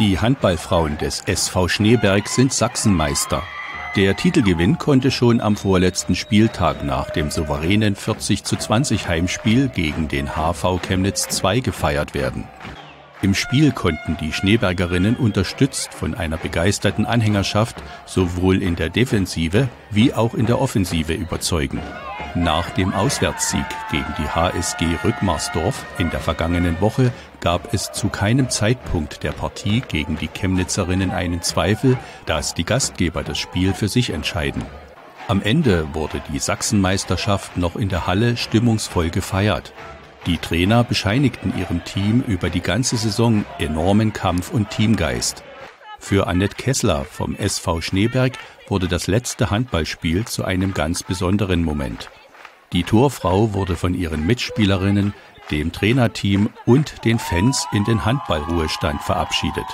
Die Handballfrauen des SV Schneeberg sind Sachsenmeister. Der Titelgewinn konnte schon am vorletzten Spieltag nach dem souveränen 40 zu 20 Heimspiel gegen den HV Chemnitz 2 gefeiert werden. Im Spiel konnten die Schneebergerinnen unterstützt von einer begeisterten Anhängerschaft sowohl in der Defensive wie auch in der Offensive überzeugen. Nach dem Auswärtssieg gegen die HSG Rückmarsdorf in der vergangenen Woche gab es zu keinem Zeitpunkt der Partie gegen die Chemnitzerinnen einen Zweifel, dass die Gastgeber das Spiel für sich entscheiden. Am Ende wurde die Sachsenmeisterschaft noch in der Halle stimmungsvoll gefeiert. Die Trainer bescheinigten ihrem Team über die ganze Saison enormen Kampf und Teamgeist. Für Annette Kessler vom SV Schneeberg wurde das letzte Handballspiel zu einem ganz besonderen Moment. Die Torfrau wurde von ihren Mitspielerinnen, dem Trainerteam und den Fans in den Handballruhestand verabschiedet.